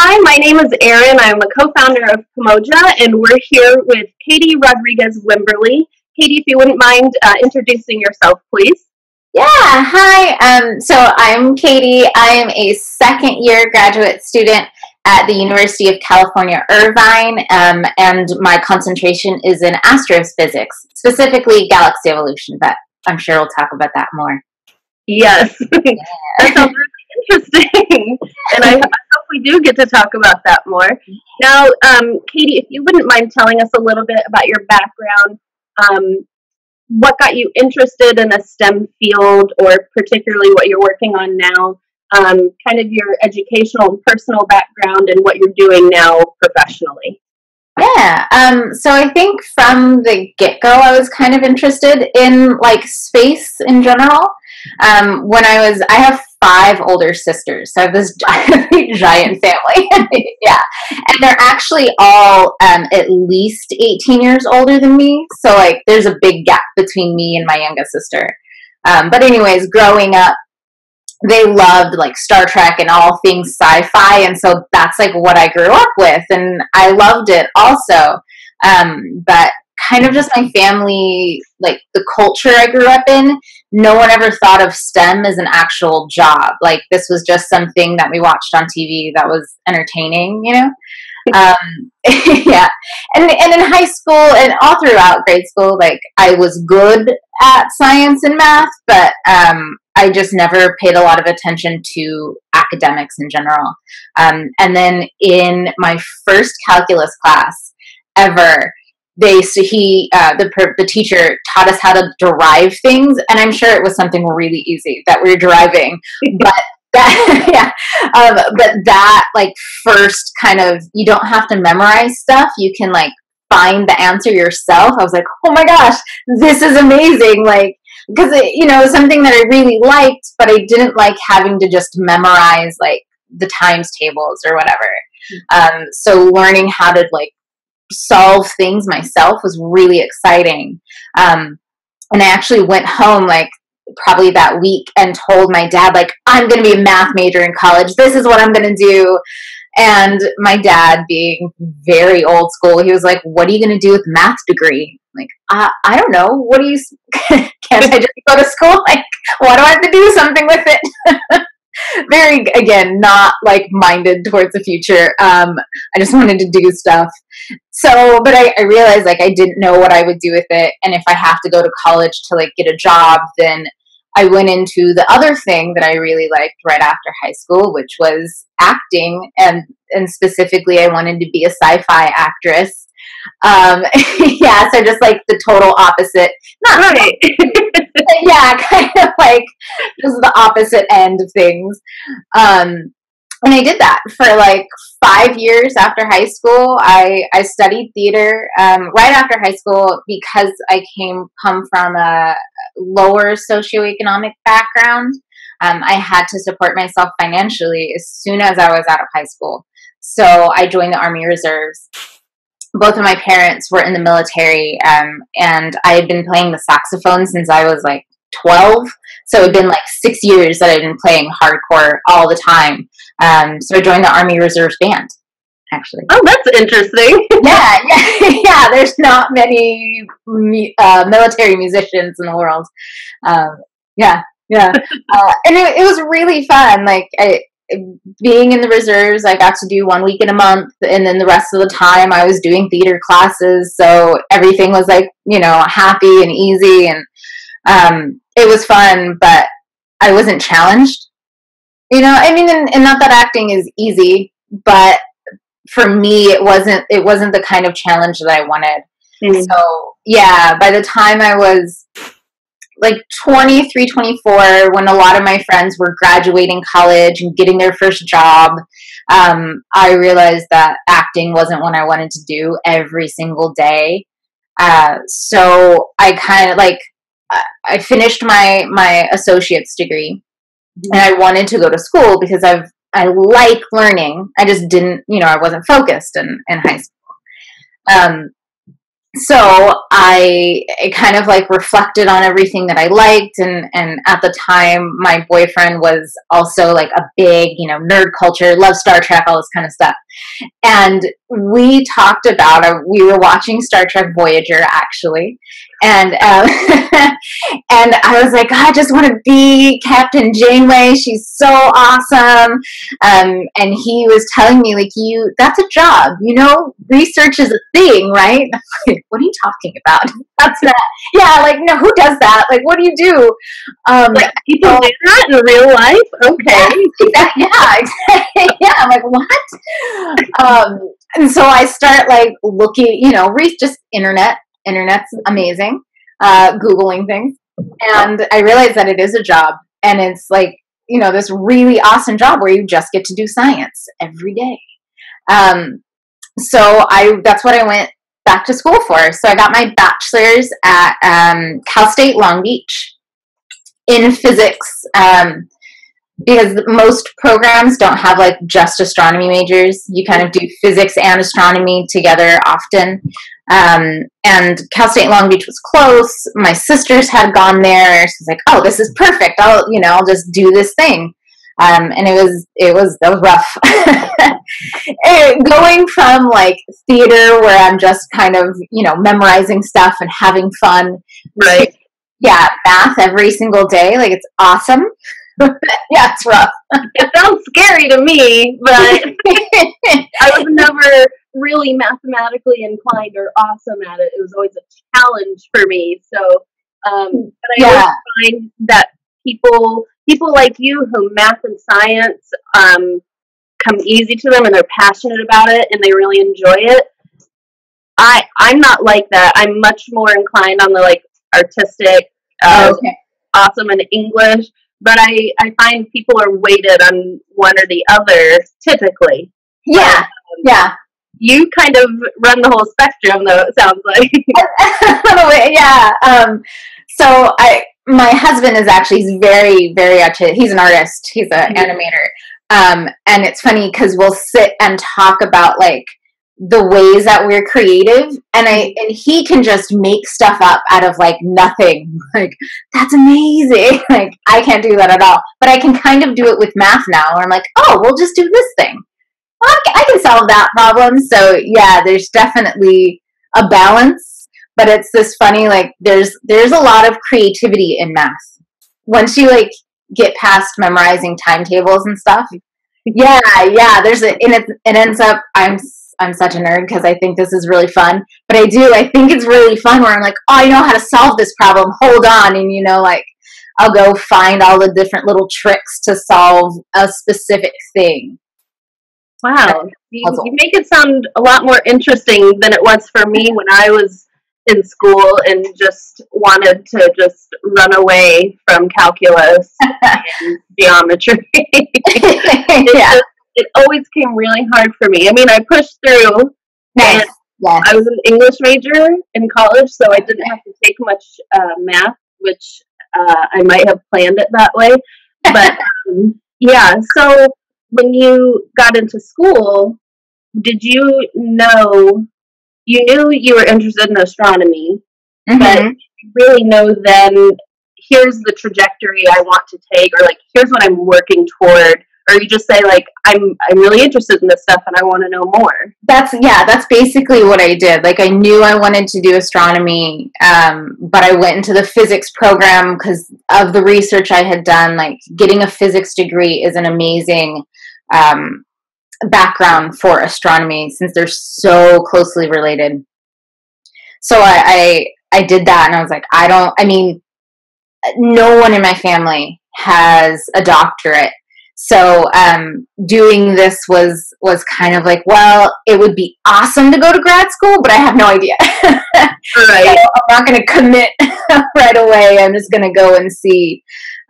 Hi, my name is Erin. I'm a co-founder of Pamoja, and we're here with Katy Rodriguez Wimberly. Katy, if you wouldn't mind uh, introducing yourself, please. Yeah, hi. Um, so I'm Katy. I am a second year graduate student at the University of California, Irvine, um, and my concentration is in astrophysics, specifically galaxy evolution, but I'm sure we'll talk about that more. Yes, yeah. that sounds really interesting. and I, hope we do get to talk about that more. Now, um, Katy, if you wouldn't mind telling us a little bit about your background, um, what got you interested in a STEM field, or particularly what you're working on now, um, kind of your educational and personal background, and what you're doing now professionally. Yeah. Um, so I think from the get go, I was kind of interested in like space in general. Um, when I was, I have five older sisters, so I have this giant family. yeah, and they're actually all um, at least eighteen years older than me. So like, there's a big gap between me and my youngest sister. Um, but anyways, growing up, they loved like Star Trek and all things sci-fi, and so that's like what I grew up with, and I loved it also. Um, but kind of just my family, like the culture I grew up in, no one ever thought of STEM as an actual job. Like this was just something that we watched on TV that was entertaining, you know. Um, yeah, and and in high school and all throughout grade school, like I was good at science and math, but um, I just never paid a lot of attention to academics in general. Um, and then in my first calculus class ever, they so he uh, the the teacher taught us how to derive things, and I'm sure it was something really easy that we are deriving, but. That, yeah, um, but that like first kind of you don't have to memorize stuff. You can like find the answer yourself. I was like, oh my gosh, this is amazing! Like because it, you know something that I really liked, but I didn't like having to just memorize like the times tables or whatever. Mm-hmm. Um, so learning how to like solve things myself was really exciting. Um, and I actually went home like probably that week and told my dad like I'm going to be a math major in college. This is what I'm going to do. And my dad, being very old school, he was like, "What are you going to do with math degree?" like, I, I don't know. What do you? Can't I just go to school? Like, why do I have to do something with it? very again not like minded towards the future. Um i just wanted to do stuff. So but I, I realized like i didn't know what i would do with it. And if i have to go to college to like get a job then i went into the other thing that i really liked right after high school which was acting. And and specifically i wanted to be a sci-fi actress um yeah so just like the total opposite not right yeah, kind of like this is the opposite end of things. Um, and I did that for like five years after high school. I, I studied theater um, right after high school because I came come from a lower socioeconomic background. Um, I had to support myself financially as soon as I was out of high school. So I joined the Army Reserves both of my parents were in the military, um, and I had been playing the saxophone since I was like 12. So it had been like six years that I'd been playing hardcore all the time. Um, so I joined the Army Reserves Band, actually. Oh, that's interesting. yeah, yeah, yeah. There's not many uh, military musicians in the world. Um, yeah, yeah. Uh, and it, it was really fun. Like, I, being in the reserves, I got to do one week in a month, and then the rest of the time I was doing theater classes. So everything was like, you know, happy and easy, and um, it was fun, but I wasn't challenged. You know, I mean, and, and not that acting is easy, but for me, it wasn't. It wasn't the kind of challenge that I wanted. Mm-hmm. So yeah, by the time I was like 23, 24, when a lot of my friends were graduating college and getting their first job, um, I realized that acting wasn't what I wanted to do every single day. Uh, so I kind of like, I finished my, my associate's degree and I wanted to go to school because I've, I like learning. I just didn't, you know, I wasn't focused in, in high school. Um, so I, I kind of like reflected on everything that I liked and and at the time my boyfriend was also like a big you know nerd culture love Star Trek all this kind of stuff. And we talked about uh, we were watching Star Trek Voyager actually and um, and I was like I just want to be Captain Janeway she's so awesome um, and he was telling me like you that's a job you know research is a thing right what are you talking about? That's not, yeah, like, no, who does that? Like, what do you do? Um, like, people so, do that in real life? Okay. Yeah, yeah, yeah. I'm like, what? Um, and so I start like looking, you know, re- just internet. Internet's amazing. Uh, Googling things. And I realized that it is a job. And it's like, you know, this really awesome job where you just get to do science every day. Um, so I that's what I went back to school for. So I got my bachelor's at um, Cal State Long Beach in physics. Um, because most programs don't have like just astronomy majors. You kind of do physics and astronomy together often. Um, and Cal State Long Beach was close. My sisters had gone there. Was like, oh, this is perfect. I'll, you know, I'll just do this thing. Um, and it was it was that was rough. going from like theater where I'm just kind of you know memorizing stuff and having fun, right? Yeah, math every single day, like it's awesome. yeah, it's rough. it sounds scary to me, but I was never really mathematically inclined or awesome at it. It was always a challenge for me. So, um, but I yeah. find that people people like you who math and science um, come easy to them and they're passionate about it and they really enjoy it. I I'm not like that. I'm much more inclined on the like artistic, uh, okay. awesome in English. But I I find people are weighted on one or the other typically. Yeah, um, yeah. You kind of run the whole spectrum, though. It sounds like. yeah. Um, so I my husband is actually he's very very artistic. He's an artist. He's an mm-hmm. animator. Um, and it's funny because we'll sit and talk about like the ways that we're creative and I and he can just make stuff up out of like nothing. Like that's amazing. Like I can't do that at all. But I can kind of do it with math now where I'm like, "Oh, we'll just do this thing." I can solve that problem. So, yeah, there's definitely a balance but it's this funny like there's there's a lot of creativity in math once you like get past memorizing timetables and stuff yeah yeah there's a and it, it ends up i'm i'm such a nerd because i think this is really fun but i do i think it's really fun where i'm like oh i know how to solve this problem. Hold on. And you know like i'll go find all the different little tricks to solve a specific thing. Wow. You, you make it sound a lot more interesting than it was for me when i was in school and just wanted to just run away from calculus and geometry. yeah. Just, it always came really hard for me. I mean, I pushed through. Nice. Yes. I was an English major in college, so I didn't have to take much uh, math, which uh, I might have planned it that way. But um, yeah, so when you got into school, did you know you knew you were interested in astronomy, mm-hmm. but you really know then here's the trajectory I want to take, or like here's what I'm working toward, or you just say like I'm I'm really interested in this stuff and I want to know more. That's yeah, that's basically what I did. Like I knew I wanted to do astronomy, um, but I went into the physics program because of the research I had done. Like getting a physics degree is an amazing um, background for astronomy since they're so closely related. So I, I I did that and I was like, I don't I mean no one in my family has a doctorate. So um, doing this was was kind of like, well, it would be awesome to go to grad school, but I have no idea. right. So I'm not going to commit right away. I'm just going to go and see.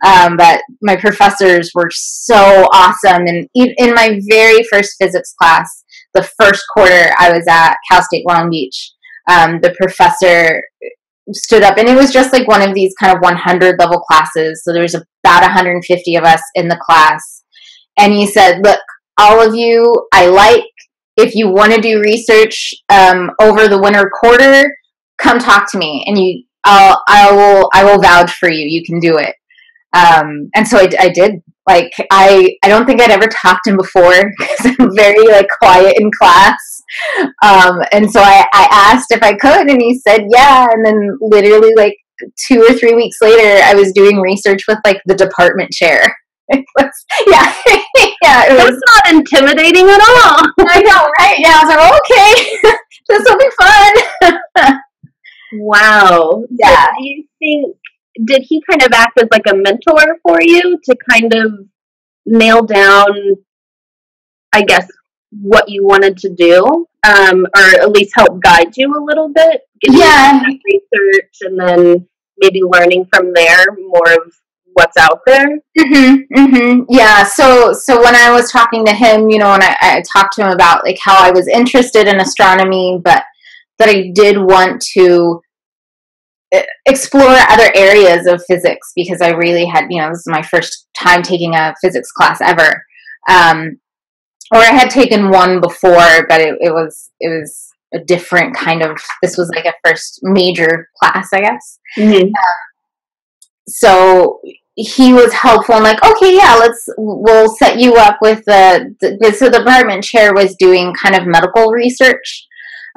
Um, but my professors were so awesome. And in my very first physics class, the first quarter I was at Cal State Long Beach, um, the professor stood up and it was just like one of these kind of 100 level classes. So there was about 150 of us in the class. And he said, Look, all of you, I like if you want to do research um, over the winter quarter, come talk to me and you I'll I will I will vouch for you. You can do it. Um, and so I, I did. Like I I don't think I'd ever talked to him before because I'm very like quiet in class. Um, and so I, I asked if I could, and he said yeah. And then literally like two or three weeks later, I was doing research with like the department chair. It was, yeah, yeah. It was not intimidating at all. I know, right? Yeah, I was like, okay, this will be fun. wow. Yeah. So do you think did he kind of act as like a mentor for you to kind of nail down, I guess, what you wanted to do, um, or at least help guide you a little bit? yeah. Research and then maybe learning from there more of what's out there. Mm-hmm, mm-hmm. Yeah. So, so when I was talking to him, you know, and I, I talked to him about like how I was interested in astronomy, but that I did want to explore other areas of physics because I really had, you know, this is my first time taking a physics class ever. Um, or I had taken one before, but it, it was it was a different kind of. This was like a first major class, I guess. Mm-hmm. Um, so he was helpful and like, okay, yeah, let's we'll set you up with the, the so the department chair was doing kind of medical research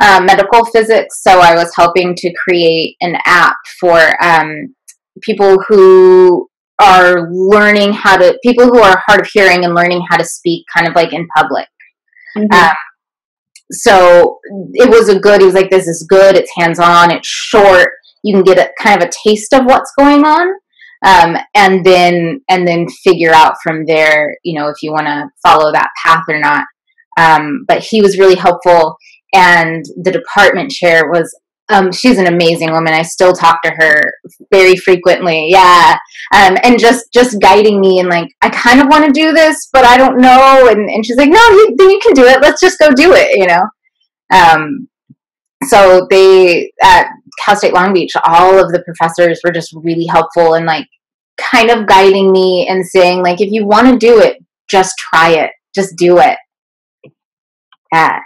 uh, medical physics. So I was helping to create an app for um, people who are learning how to, people who are hard of hearing and learning how to speak kind of like in public. Mm-hmm. Um, so it was a good, it was like, this is good, it's hands on, it's short, you can get a kind of a taste of what's going on. Um, and then and then figure out from there, you know, if you want to follow that path or not. Um, but he was really helpful and the department chair was um, she's an amazing woman. I still talk to her very frequently. Yeah. Um, and just, just guiding me and like, I kind of want to do this, but I don't know. And, and she's like, no, you, you can do it. Let's just go do it, you know? Um, so they, at Cal State Long Beach, all of the professors were just really helpful and like kind of guiding me and saying like, if you want to do it, just try it. Just do it. Yeah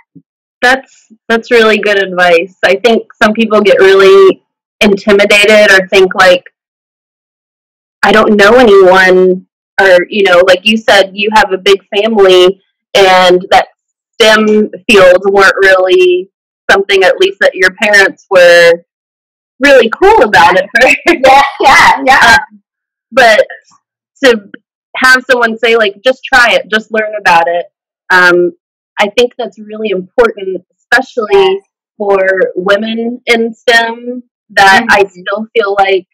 that's that's really good advice. I think some people get really intimidated or think like I don't know anyone or you know like you said you have a big family and that STEM fields weren't really something at least that your parents were really cool about it yeah yeah yeah uh, but to have someone say like just try it just learn about it um, I think that's really important, especially for women in STEM, that mm-hmm. I still feel like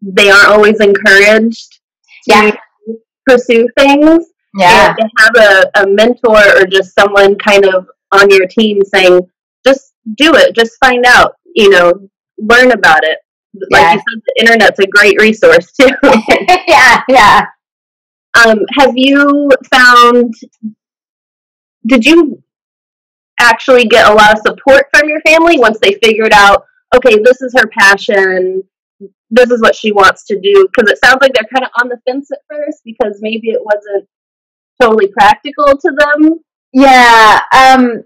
they aren't always encouraged yeah. to pursue things. Yeah. To have a, a mentor or just someone kind of on your team saying, just do it, just find out, you know, learn about it. Like yeah. you said, the internet's a great resource too. yeah, yeah. Um, have you found did you actually get a lot of support from your family once they figured out, okay, this is her passion, this is what she wants to do? Because it sounds like they're kind of on the fence at first because maybe it wasn't totally practical to them. Yeah, um,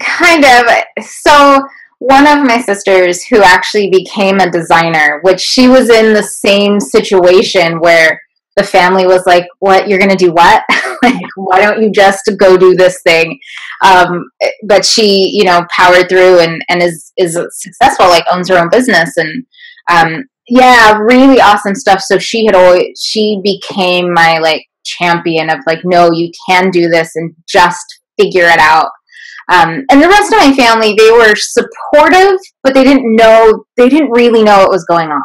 kind of. So one of my sisters who actually became a designer, which she was in the same situation where the family was like, "What? You're gonna do what? like, why don't you just go do this thing?" Um, but she, you know, powered through and and is is successful. Like owns her own business and um, yeah, really awesome stuff. So she had always she became my like champion of like, no, you can do this and just figure it out. Um, and the rest of my family, they were supportive, but they didn't know, they didn't really know what was going on.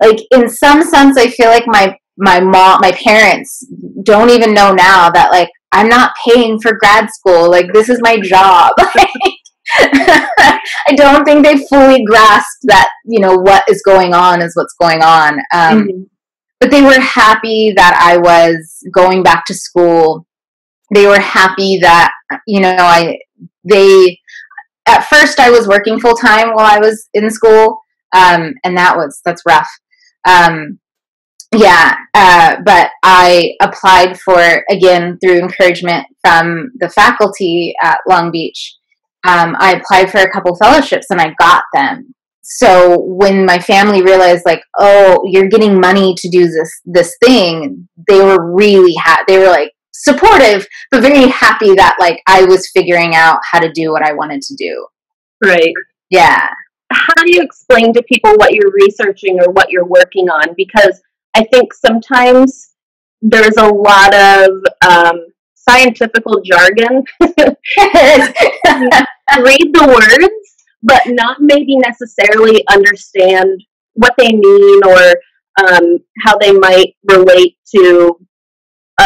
Like in some sense, I feel like my my mom, my parents don't even know now that like I'm not paying for grad school. Like this is my job. I don't think they fully grasped that you know what is going on is what's going on. Um, mm-hmm. But they were happy that I was going back to school. They were happy that you know I they at first I was working full time while I was in school, um, and that was that's rough. Um, yeah, uh, but I applied for again through encouragement from the faculty at Long Beach. um, I applied for a couple fellowships and I got them. So when my family realized, like, oh, you're getting money to do this this thing, they were really happy. They were like supportive, but very happy that like I was figuring out how to do what I wanted to do. Right. Yeah. How do you explain to people what you're researching or what you're working on? Because I think sometimes there's a lot of um, scientifical jargon. Read the words, but not maybe necessarily understand what they mean or um, how they might relate to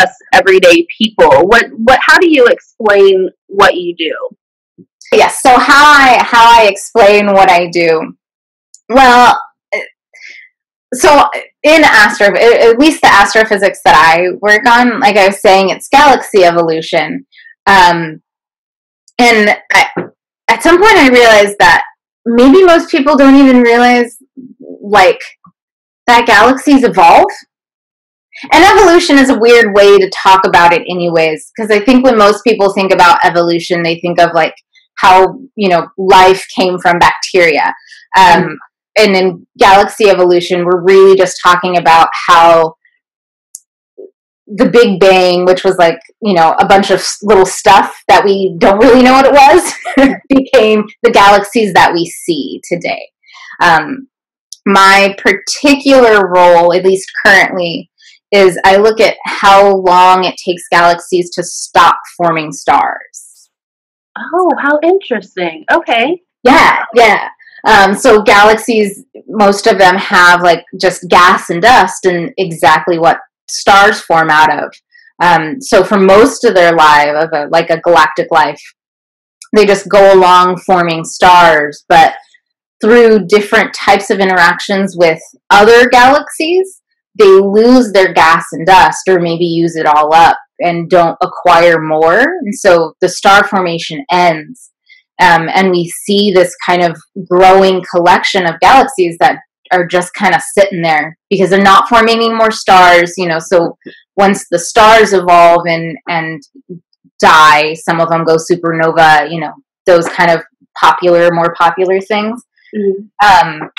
us everyday people. What what? How do you explain what you do? Yes. So how I how I explain what I do. Well, so in astro, at least the astrophysics that I work on, like I was saying, it's galaxy evolution. Um, and I, at some point, I realized that maybe most people don't even realize, like, that galaxies evolve. And evolution is a weird way to talk about it, anyways, because I think when most people think about evolution, they think of like how you know life came from bacteria. Um, mm and in galaxy evolution, we're really just talking about how the Big Bang, which was like, you know, a bunch of little stuff that we don't really know what it was, became the galaxies that we see today. Um, my particular role, at least currently, is I look at how long it takes galaxies to stop forming stars. Oh, how interesting. Okay. Yeah, yeah. Um, so galaxies, most of them have like just gas and dust, and exactly what stars form out of. Um, so for most of their life, of a, like a galactic life, they just go along forming stars. But through different types of interactions with other galaxies, they lose their gas and dust, or maybe use it all up and don't acquire more. And so the star formation ends. Um, and we see this kind of growing collection of galaxies that are just kind of sitting there because they're not forming any more stars, you know. So once the stars evolve and and die, some of them go supernova, you know, those kind of popular, more popular things. Mm-hmm. Um,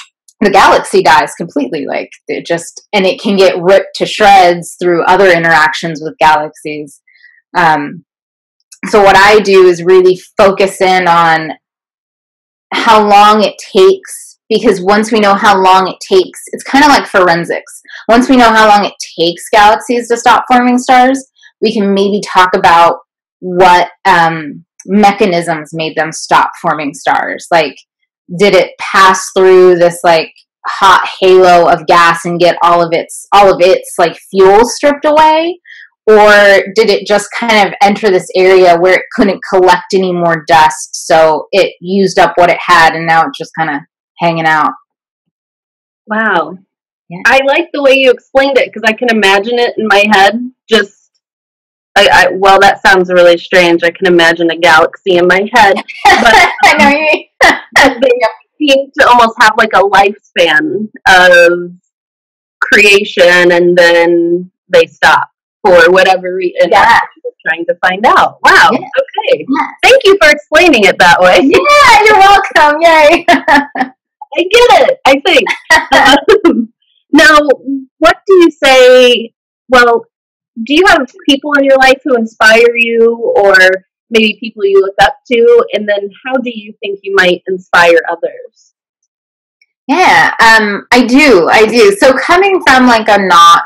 the galaxy dies completely, like it just, and it can get ripped to shreds through other interactions with galaxies. Um, so what I do is really focus in on how long it takes because once we know how long it takes, it's kind of like forensics. Once we know how long it takes galaxies to stop forming stars, we can maybe talk about what um, mechanisms made them stop forming stars. Like, did it pass through this like hot halo of gas and get all of its all of its like fuel stripped away? or did it just kind of enter this area where it couldn't collect any more dust so it used up what it had and now it's just kind of hanging out wow yeah. i like the way you explained it because i can imagine it in my head just I, I, well that sounds really strange i can imagine a galaxy in my head but i know you mean they seem to almost have like a lifespan of creation and then they stop for whatever reason. Yeah. Trying to find out. Wow. Okay. Thank you for explaining it that way. Yeah, you're welcome. Yay. I get it, I think. um, now, what do you say? Well, do you have people in your life who inspire you or maybe people you look up to? And then how do you think you might inspire others? Yeah, um, I do. I do. So coming from like a not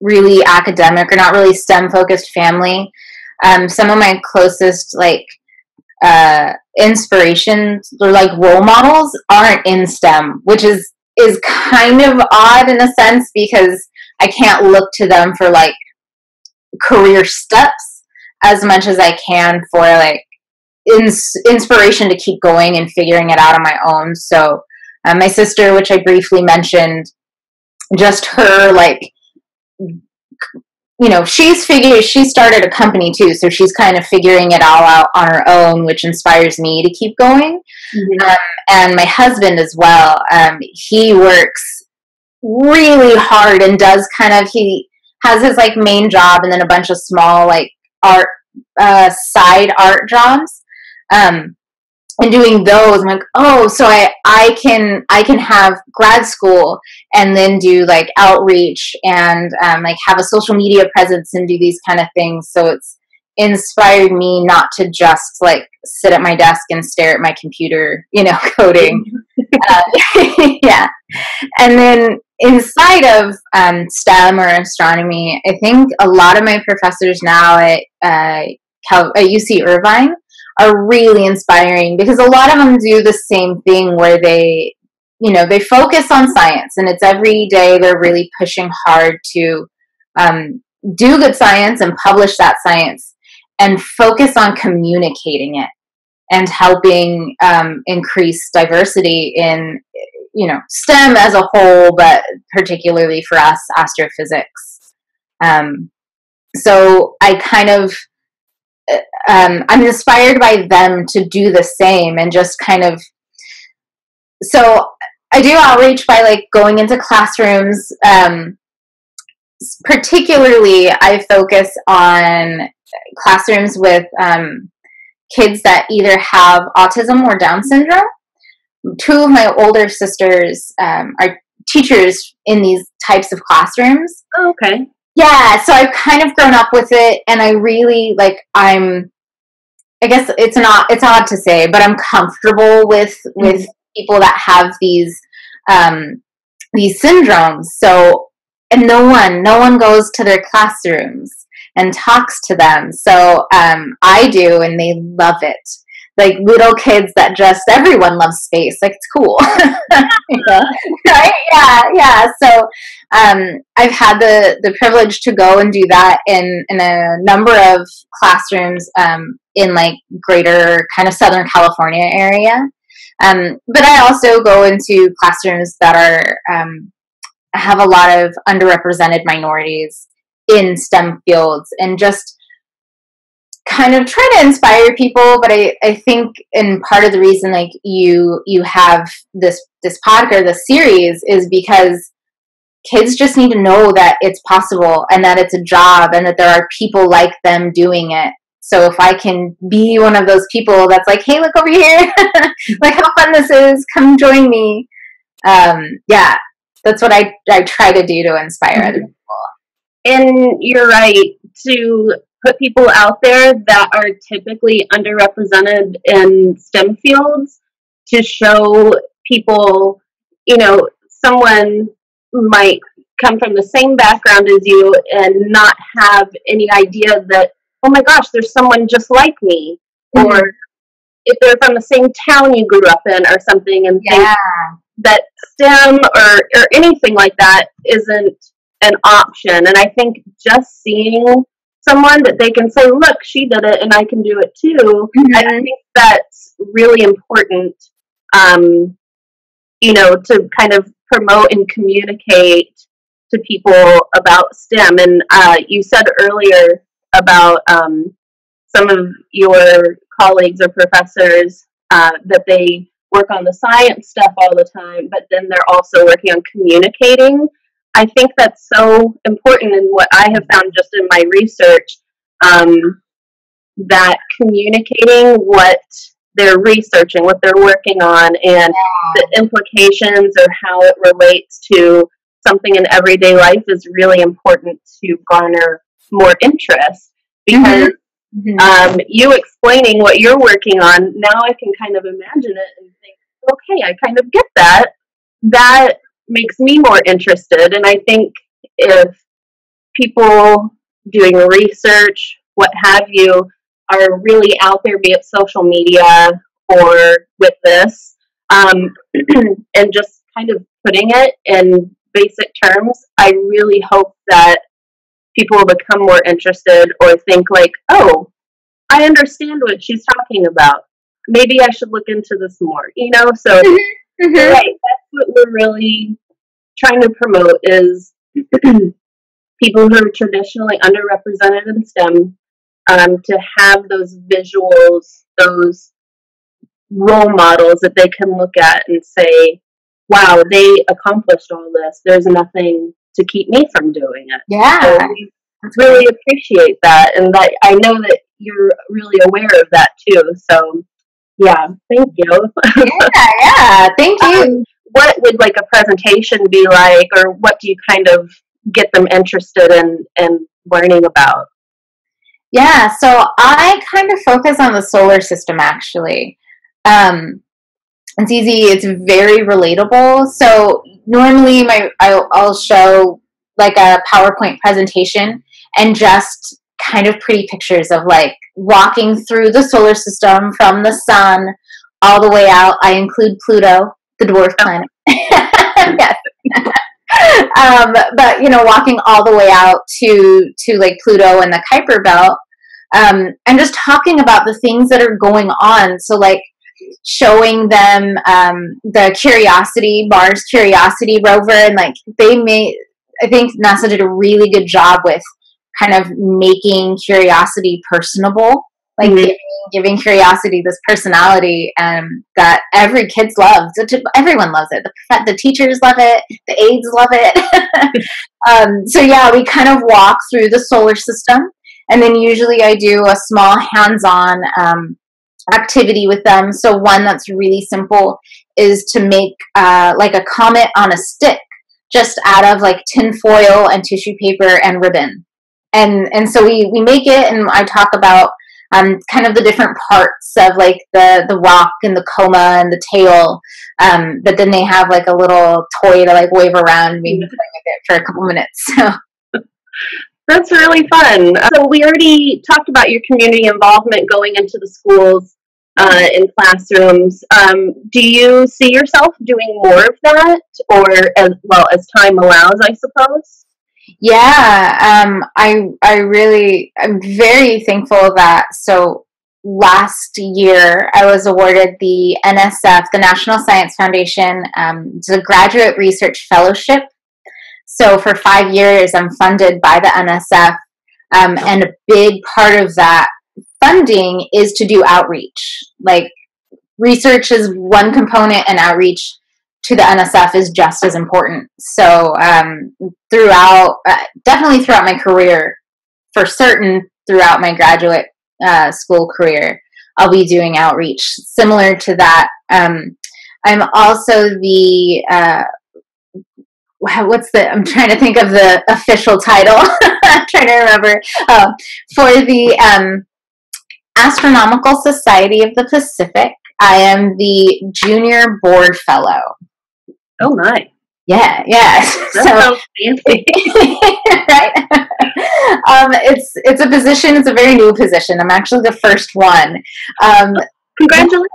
really academic or not really STEM focused family. Um, some of my closest like uh, inspirations or like role models aren't in STEM, which is is kind of odd in a sense because I can't look to them for like career steps as much as I can for like ins- inspiration to keep going and figuring it out on my own. So uh, my sister, which I briefly mentioned, just her like you know, she's figured she started a company too, so she's kind of figuring it all out on her own, which inspires me to keep going. Mm-hmm. Um, and my husband as well. Um, he works really hard and does kind of he has his like main job and then a bunch of small like art uh, side art jobs. Um, and doing those. I'm like oh so i i can i can have grad school and then do like outreach and um, like have a social media presence and do these kind of things. So it's inspired me not to just like sit at my desk and stare at my computer you know coding. Uh, yeah. And then inside of um, stem or astronomy i think a lot of my professors now at, uh, Cal- at uc irvine are really inspiring because a lot of them do the same thing where they you know they focus on science and it's every day they're really pushing hard to um, do good science and publish that science and focus on communicating it and helping um, increase diversity in you know STEM as a whole, but particularly for us, astrophysics. Um, so I kind of uh, um, I'm inspired by them to do the same and just kind of. So I do outreach by like going into classrooms. Um, particularly, I focus on classrooms with um, kids that either have autism or Down syndrome. Two of my older sisters um, are teachers in these types of classrooms. Oh, okay. Yeah, so I've kind of grown up with it, and I really like. I'm. I guess it's not. It's odd to say, but I'm comfortable with with mm-hmm. people that have these um, these syndromes. So, and no one, no one goes to their classrooms and talks to them. So um, I do, and they love it. Like little kids that just everyone loves space. Like it's cool, right? Yeah, yeah. So um, I've had the the privilege to go and do that in in a number of classrooms um, in like greater kind of Southern California area. Um, but I also go into classrooms that are um, have a lot of underrepresented minorities in STEM fields and just kind of try to inspire people but I, I think in part of the reason like you you have this this podcast this series is because kids just need to know that it's possible and that it's a job and that there are people like them doing it. So if i can be one of those people that's like hey look over here. Like how fun this is. Come join me. Um yeah that's what i i try to do to inspire mm-hmm. other people and you're right to put people out there that are typically underrepresented in STEM fields to show people, you know, someone might come from the same background as you and not have any idea that, oh my gosh, there's someone just like me. Mm-hmm. Or if they're from the same town you grew up in or something and yeah. that STEM or, or anything like that isn't an option. And I think just seeing someone that they can say, look, she did it and I can do it too, mm-hmm. I think that's really important, um, you know, to kind of promote and communicate to people about STEM. And uh, you said earlier about um, some of your colleagues or professors uh, that they work on the science stuff all the time, but then they're also working on communicating I think that's so important in what I have found just in my research um, that communicating what they're researching, what they're working on, and the implications or how it relates to something in everyday life is really important to garner more interest because. Mm-hmm. Um, you explaining what you're working on, now I can kind of imagine it and think, okay, I kind of get that. That makes me more interested. And I think if people doing research, what have you, are really out there, be it social media or with this, um, and just kind of putting it in basic terms, I really hope that people will become more interested or think like, oh, I understand what she's talking about. Maybe I should look into this more, you know? So, mm-hmm. mm-hmm. right, what we're really trying to promote is people who are traditionally underrepresented in STEM um, to have those visuals, those role models that they can look at and say, wow, they accomplished all this. There's nothing to keep me from doing it. Yeah. So really appreciate that. And that I know that you're really aware of that too. So Yeah, thank you. yeah, yeah, thank you. Um, what would like a presentation be like, or what do you kind of get them interested in in learning about? Yeah, so I kind of focus on the solar system actually. Um, it's easy. It's very relatable. So normally, my I'll, I'll show like a PowerPoint presentation and just kind of pretty pictures of like walking through the solar system from the sun all the way out. I include Pluto, the dwarf planet. yes. um, but you know, walking all the way out to to like Pluto and the Kuiper Belt, um, and just talking about the things that are going on. So like showing them um, the Curiosity Mars Curiosity rover, and like they made. I think NASA did a really good job with kind of making curiosity personable like mm-hmm. giving, giving, curiosity this personality um, that every kids love everyone loves it. The, the teachers love it. The aides love it. Um, so yeah we kind of walk through the solar system. And then usually i do a small hands-on um, activity with them. So one that's really simple is to make uh, like a comet on a stick just out of like tin foil and tissue paper and ribbon. And and so we we make it and i talk about um, kind of the different parts of like the the rock and the coma and the tail um, but then they have like a little toy to like wave around me with it for a couple minutes so. That's really fun. So we already talked about your community involvement going into the schools uh, in classrooms. Um, do you see yourself doing more of that or as well as time allows i suppose yeah, um, I I really I'm very thankful that so last year I was awarded the NSF, the National Science Foundation, um, a graduate research fellowship. So for five years, I'm funded by the NSF, um, and a big part of that funding is to do outreach. Like research is one component, and outreach to the NSF is just as important. So um, throughout, uh, definitely throughout my career, for certain throughout my graduate uh, school career, I'll be doing outreach similar to that. Um, I'm also the uh, what's the I'm trying to think of the official title. I'm trying to remember uh, for the um, Astronomical Society of the Pacific. I am the junior board fellow. Oh my. Yeah, yeah. So, fancy. right? um, it's it's a position. It's a very new position. I'm actually the first one. Um, Congratulations.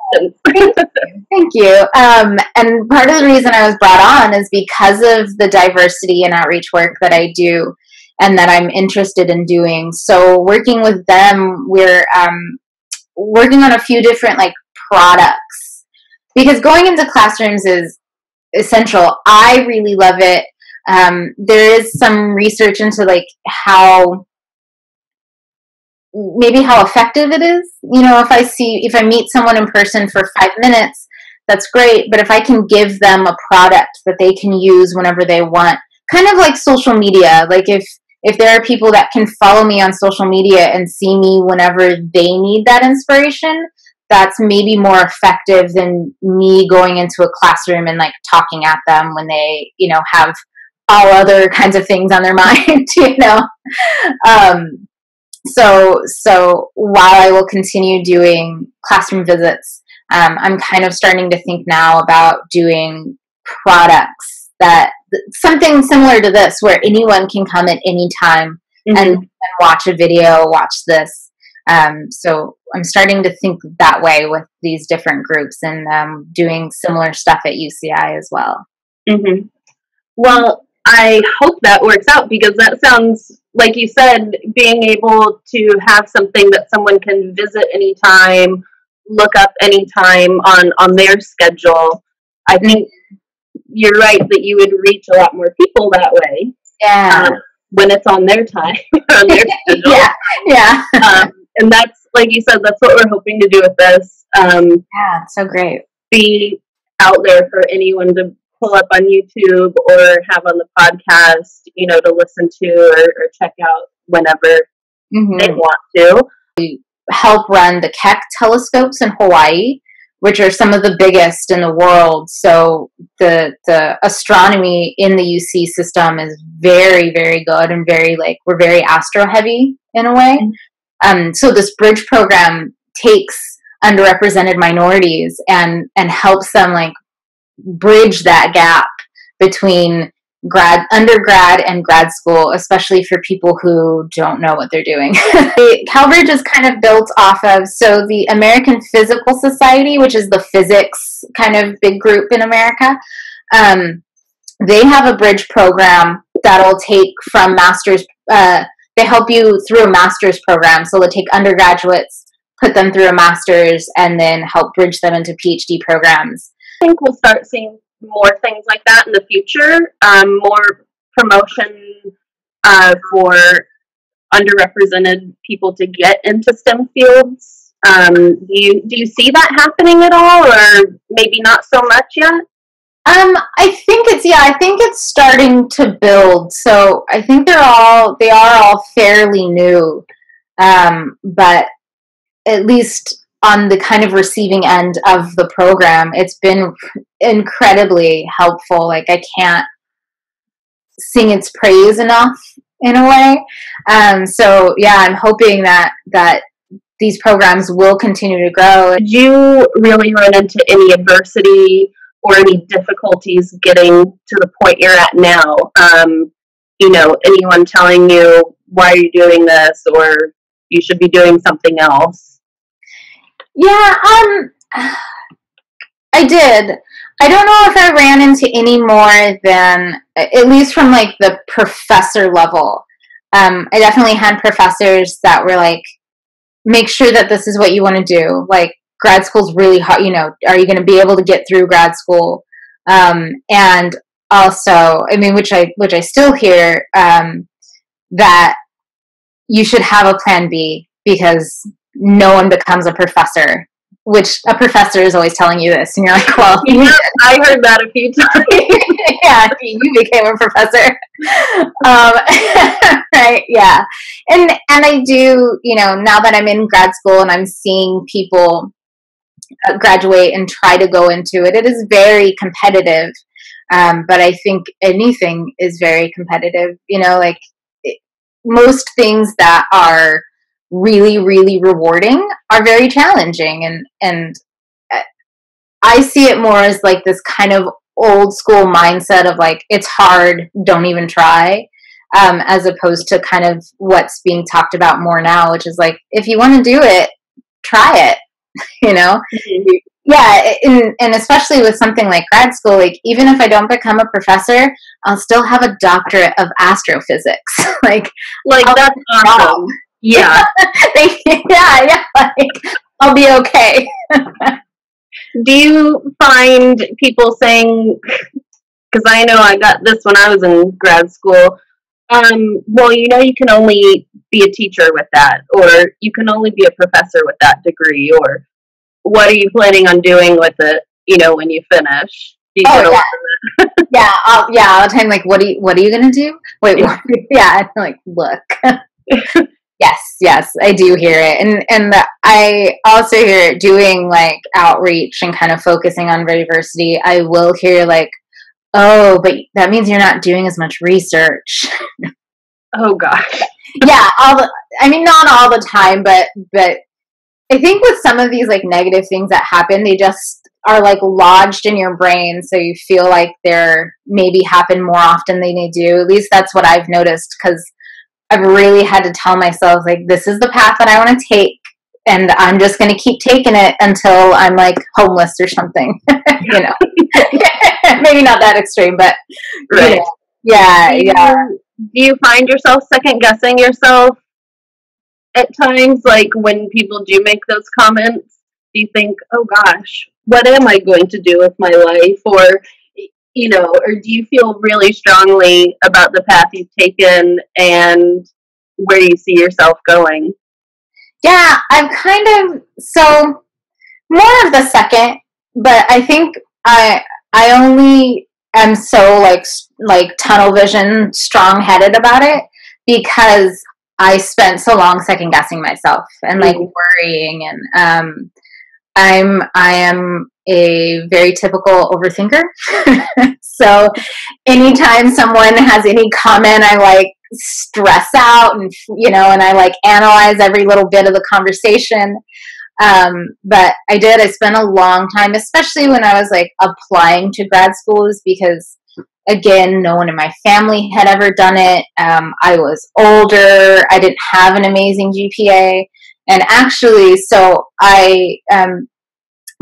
Thank you. Um, and part of the reason I was brought on is because of the diversity and outreach work that I do and that I'm interested in doing. So working with them, we're um, working on a few different like products because going into classrooms is essential. I really love it. Um, there is some research into like how maybe how effective it is. You know, if I see if I meet someone in person for five minutes, that's great. But if I can give them a product that they can use whenever they want, kind of like social media, like if if there are people that can follow me on social media and see me whenever they need that inspiration, that's maybe more effective than me going into a classroom and like talking at them when they you know have all other kinds of things on their mind you know um, so so while i will continue doing classroom visits um, i'm kind of starting to think now about doing products that something similar to this where anyone can come at any time mm-hmm. and, and watch a video watch this um, so I'm starting to think that way with these different groups and um, doing similar stuff at UCI as well. Mm-hmm. Well, I hope that works out because that sounds like you said, being able to have something that someone can visit anytime, look up anytime on on their schedule. I think you're right that you would reach a lot more people that way. Yeah. Um, when it's on their time, on their schedule. yeah, yeah. um, and that's like you said, that's what we're hoping to do with this. Um, yeah, so great. Be out there for anyone to pull up on YouTube or have on the podcast, you know, to listen to or, or check out whenever mm-hmm. they want to. We help run the Keck telescopes in Hawaii. which are some of the biggest in the world. So the the astronomy in the UC system is very very good and very like we're very astro heavy in a way. Um, so this bridge program takes underrepresented minorities and and helps them like bridge that gap between grad undergrad and grad school especially for people who don't know what they're doing. Cal-Bridge is kind of built off of so the american physical society which is the physics kind of big group in america um, they have a bridge program that'll take from masters uh, they help you through a master's program so they'll take undergraduates put them through a master's and then help bridge them into phd programs i think we'll start seeing more things like that in the future, um, more promotion uh, for underrepresented people to get into STEM fields. Um, do you do you see that happening at all, or maybe not so much yet? Um, I think it's yeah, I think it's starting to build. So I think they're all they are all fairly new, um, but at least on the kind of receiving end of the program, it's been incredibly helpful. Like I can't sing its praise enough in a way. Um, so yeah, I'm hoping that that these programs will continue to grow. Did you really run into any adversity or any difficulties getting to the point you're at now? Um, you know, anyone telling you why are you doing this or you should be doing something else? Yeah, um, I did. I don't know if I ran into any more than, at least from like the professor level. Um, I definitely had professors that were like, make sure that this is what you want to do. Like, grad school's really hard, you know, are you going to be able to get through grad school? Um, and also, I mean, which I, which I still hear, um, that you should have a plan B because no one becomes a professor which a professor is always telling you this and you're like well i heard that a few times. Yeah you became a professor. Um, right yeah. And and i do you know now that i'm in grad school and i'm seeing people graduate and try to go into it. It is very competitive um, but i think anything is very competitive you know like it, most things that are really really rewarding are very challenging and and uh, i see it more as like this kind of old school mindset of like it's hard don't even try um, as opposed to kind of what's being talked about more now which is like if you want to do it try it you know mm-hmm. yeah and, and especially with something like grad school like even if i don't become a professor i'll still have a doctorate of astrophysics like like I'll that's awesome yeah. yeah, yeah. Like, I'll be okay. Do you find people saying, because I know I got this when I was in grad school, um, well, you know, you can only be a teacher with that, or you can only be a professor with that degree, or what are you planning on doing with it, you know, when you finish? You oh, yeah. yeah, I'll, yeah, all the time, like, what are you, what are you going to do? Wait, yeah. yeah, like, look. Yes, yes, I do hear it, and and I also hear it doing like outreach and kind of focusing on diversity. I will hear like, oh, but that means you're not doing as much research. oh gosh. yeah, all the, I mean, not all the time, but but I think with some of these like negative things that happen, they just are like lodged in your brain, so you feel like they're maybe happen more often than they do. At least that's what I've noticed because I've really had to tell myself like this is the path that I want to take and I'm just going to keep taking it until I'm like homeless or something, you know. Maybe not that extreme, but right. You know, yeah, do yeah. do you find yourself second guessing yourself at times like when people do make those comments? Do you think, "Oh gosh, what am I going to do with my life?" or you know, or do you feel really strongly about the path you've taken and where you see yourself going? Yeah, I'm kind of so more of the second, but I think I I only am so like like tunnel vision, strong headed about it because I spent so long second guessing myself and like mm-hmm. worrying and um I'm I am a very typical overthinker. so anytime someone has any comment, I like stress out and you know, and I like analyze every little bit of the conversation. Um, but I did. I spent a long time, especially when I was like applying to grad schools, because again, no one in my family had ever done it. Um, I was older. I didn't have an amazing GPA. And actually, so I um,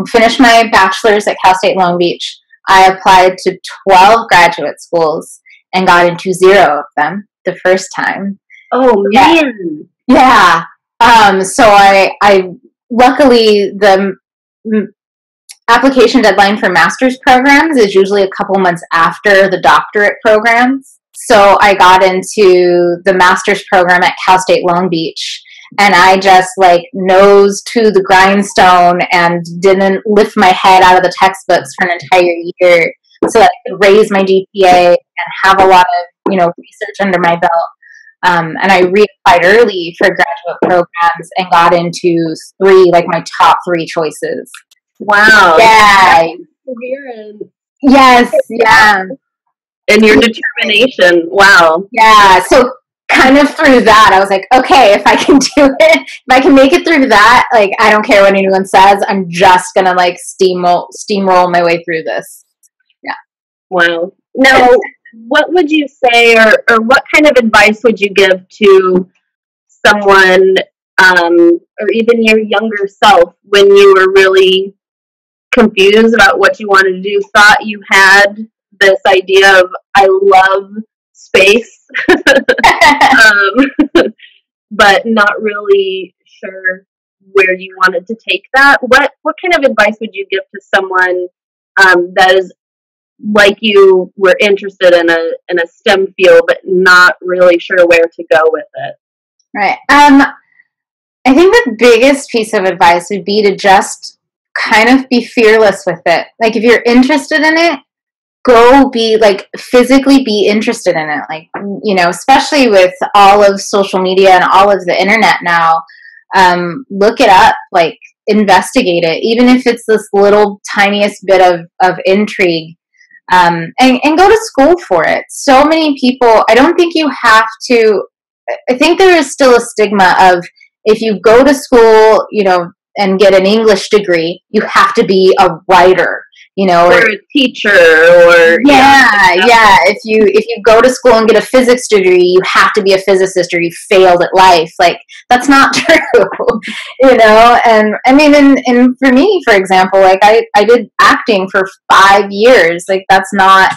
finished my bachelor's at Cal State Long Beach. I applied to 12 graduate schools and got into zero of them the first time. Oh man. Yeah. Um, so I, I luckily the m- application deadline for master's programs is usually a couple months after the doctorate programs. So I got into the master's program at Cal State Long Beach and I just like nose to the grindstone and didn't lift my head out of the textbooks for an entire year so that I could raise my GPA and have a lot of you know research under my belt. Um, and I reapplied early for graduate programs and got into three like my top three choices. Wow. Yeah. Yes. Yeah. And your determination. Wow. Yeah. So kind of through that, I was like, okay, if I can do it, if I can make it through that, like I don't care what anyone says, I'm just gonna like steamroll steamroll my way through this. Yeah. Wow. Now, what would you say, or or what kind of advice would you give to someone, um, or even your younger self, when you were really confused about what you wanted to do, thought you had this idea of I love space, um, but not really sure where you wanted to take that. What what kind of advice would you give to someone um, that is like you were interested in a in a STEM field, but not really sure where to go with it? Right. Um, I think the biggest piece of advice would be to just kind of be fearless with it. Like if you're interested in it, go be like physically be interested in it like you know especially with all of social media and all of the internet now um, look it up like investigate it even if it's this little tiniest bit of, of intrigue um, and, and go to school for it. So many people i don't think you have to i think there is still a stigma of if you go to school you know and get an english degree you have to be a writer you know, or, or a teacher, or yeah, yeah, yeah. If you if you go to school and get a physics degree, you have to be a physicist, or you failed at life. Like that's not true, you know. And I mean, and and for me, for example, like I I did acting for five years. Like that's not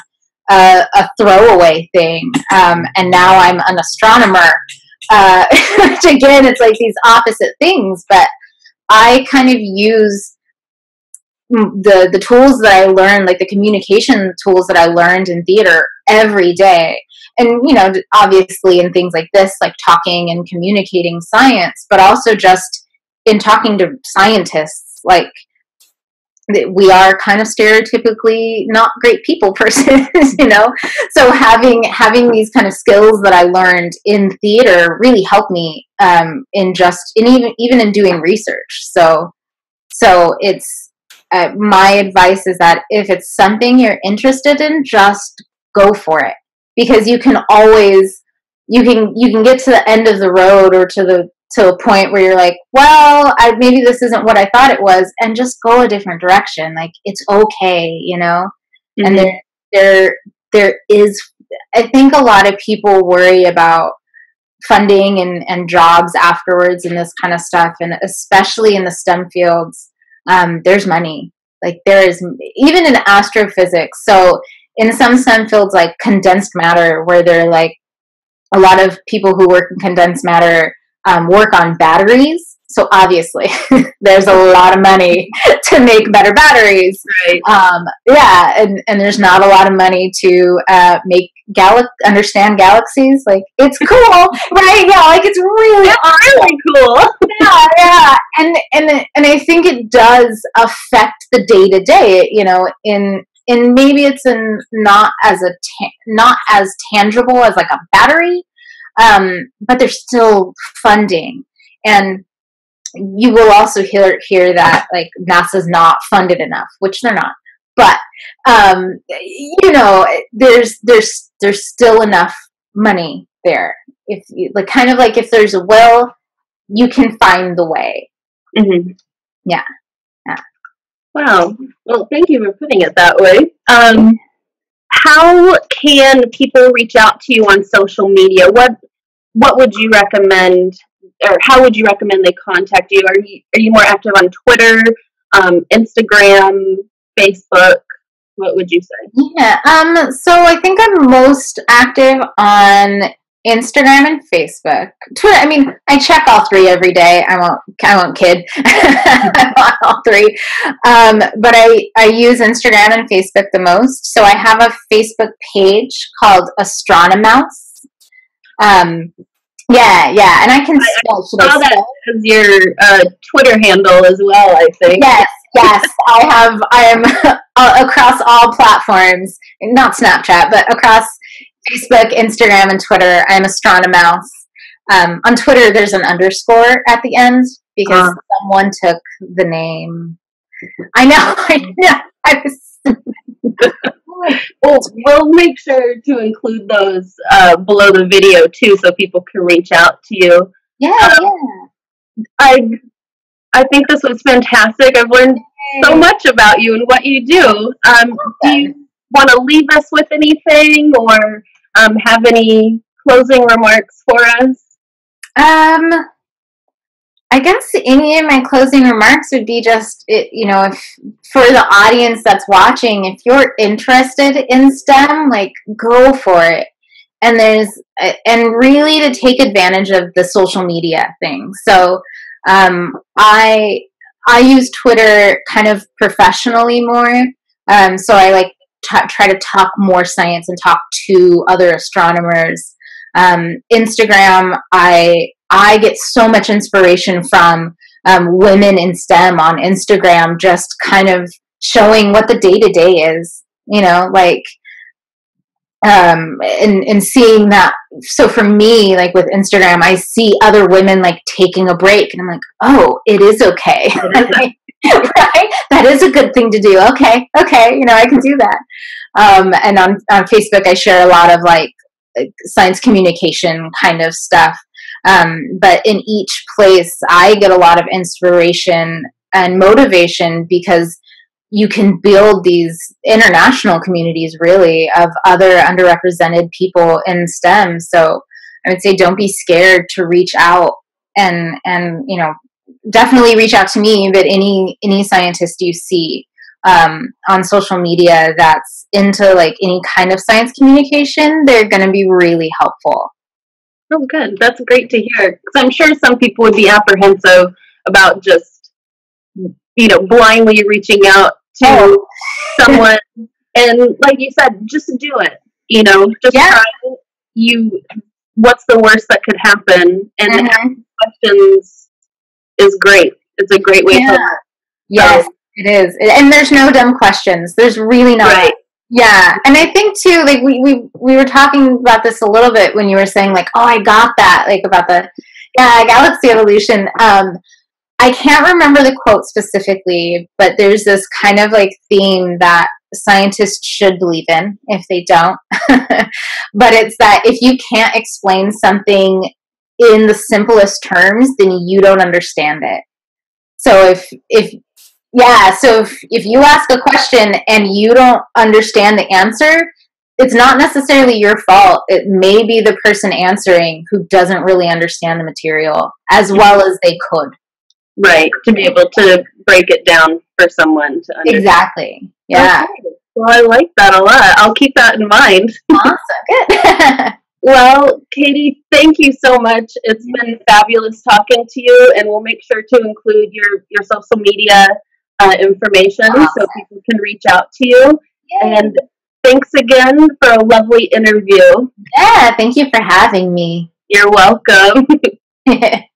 a, a throwaway thing. Um, and now I'm an astronomer. Uh, which again, it's like these opposite things, but I kind of use the the tools that I learned, like the communication tools that I learned in theater every day. And you know, obviously in things like this, like talking and communicating science, but also just in talking to scientists, like we are kind of stereotypically not great people persons, you know. So having having these kind of skills that I learned in theater really helped me um, in just in even even in doing research. So so it's uh, my advice is that if it's something you're interested in, just go for it because you can always you can you can get to the end of the road or to the to a point where you're like, well, I, maybe this isn't what I thought it was, and just go a different direction. Like it's okay, you know. Mm-hmm. And there there there is. I think a lot of people worry about funding and, and jobs afterwards and this kind of stuff, and especially in the STEM fields um, there's money. Like there is even in astrophysics. So in some STEM fields like condensed matter, where they're like a lot of people who work in condensed matter um, work on batteries so obviously, there's a lot of money to make better batteries. Right. Um, yeah, and, and there's not a lot of money to uh, make gal understand galaxies. Like it's cool, right? Yeah, like it's really really cool. yeah, yeah, and and and I think it does affect the day to day. You know, in in maybe it's in not as a ta- not as tangible as like a battery, um, but there's still funding and you will also hear hear that like NASA's not funded enough, which they're not. But um, you know, there's there's there's still enough money there. If you, like kind of like if there's a will, you can find the way. Mm-hmm. Yeah. Yeah. Wow. Well, thank you for putting it that way. Um, how can people reach out to you on social media? What what would you recommend, or how would you recommend they contact you? Are you are you more active on Twitter, um, Instagram, Facebook? What would you say? Yeah. Um. So I think I'm most active on Instagram and Facebook. Twitter. I mean, I check all three every day. I won't. I won't kid. I'm on all three. Um. But I I use Instagram and Facebook the most. So I have a Facebook page called Astronomouse. Um. Yeah, yeah, and I can spell. I saw that as your uh, Twitter handle as well. I think. Yes, yes, I have. I am across all platforms, not Snapchat, but across Facebook, Instagram, and Twitter. I'm Astronomouse. Um, on Twitter, there's an underscore at the end because uh. someone took the name. I know. I know. I was. well, we'll make sure to include those uh, below the video too, so people can reach out to you. Yeah, um, yeah. I I think this was fantastic. I've learned so much about you and what you do. Um, do you want to leave us with anything, or um, have any closing remarks for us? Um, I guess any of my closing remarks would be just, you know, if for the audience that's watching, if you're interested in STEM, like go for it. And there's, and really to take advantage of the social media thing. So, um, I, I use Twitter kind of professionally more. Um, so I like t- try to talk more science and talk to other astronomers. Um, Instagram, I I get so much inspiration from um, women in STEM on Instagram, just kind of showing what the day to day is, you know, like, um, and, and seeing that. So for me, like with Instagram, I see other women like taking a break and I'm like, oh, it is okay. right? That is a good thing to do. Okay. Okay. You know, I can do that. Um, and on, on Facebook, I share a lot of like science communication kind of stuff. Um, but in each place, I get a lot of inspiration and motivation because you can build these international communities really of other underrepresented people in STEM. So I would say don't be scared to reach out and and you know definitely reach out to me. But any any scientist you see um, on social media that's into like any kind of science communication, they're going to be really helpful. Oh, good. That's great to hear. Because I'm sure some people would be apprehensive about just, you know, blindly reaching out to oh. someone. and like you said, just do it. You know, just yeah. try. You, what's the worst that could happen? And mm-hmm. questions is great. It's a great way yeah. to. Yes, so, it is. And there's no dumb questions. There's really not. Right. Yeah, and I think too, like we, we we were talking about this a little bit when you were saying like, oh, I got that, like about the yeah galaxy evolution. Um, I can't remember the quote specifically, but there's this kind of like theme that scientists should believe in if they don't. but it's that if you can't explain something in the simplest terms, then you don't understand it. So if if yeah, so if, if you ask a question and you don't understand the answer, it's not necessarily your fault. It may be the person answering who doesn't really understand the material as well as they could. Right, to be able to break it down for someone to understand. Exactly. Yeah. Okay. Well, I like that a lot. I'll keep that in mind. Awesome. Good. well, Katy, thank you so much. It's been fabulous talking to you, and we'll make sure to include your, your social media uh, information awesome. so people can reach out to you. Yay. And thanks again for a lovely interview. Yeah, thank you for having me. You're welcome.